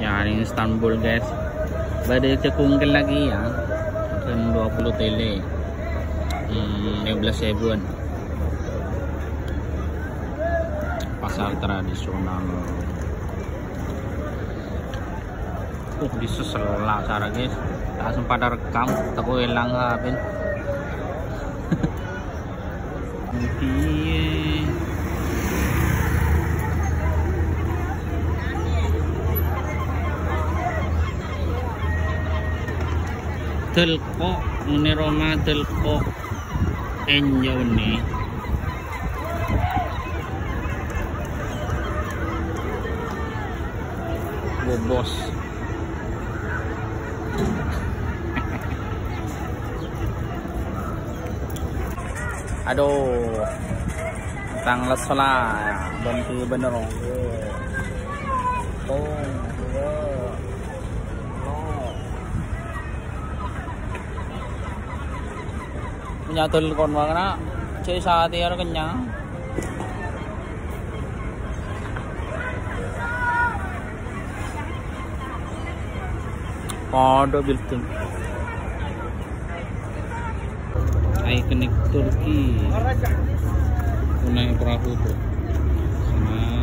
ya ini Istanbul guys. Badai cekungkil lagi ya. Kan 20 tele. Hmm, 15 ribuan. Pasar tradisional. Uh, di sesela cara guys. Tak sempat rekam Takut hilang habis delko ini Roma delko enjo nih bobos aduh. Tanglet salah. Bantu bener. Oh telepon banget nak cek saat ya kenyang. Pada building. Ikonik Turki. Naik perahu tuh. Terus